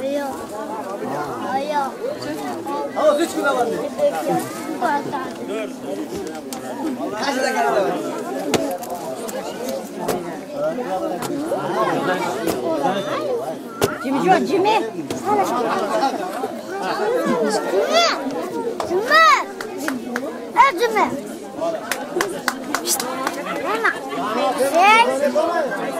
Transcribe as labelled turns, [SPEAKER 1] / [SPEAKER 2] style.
[SPEAKER 1] Ayo. Ayo.
[SPEAKER 2] Ama üç gün var. Kaç lira kadar
[SPEAKER 1] Cüco, Cimi. Cimi. Cimi. Hey Cimi. Şşt. Sen.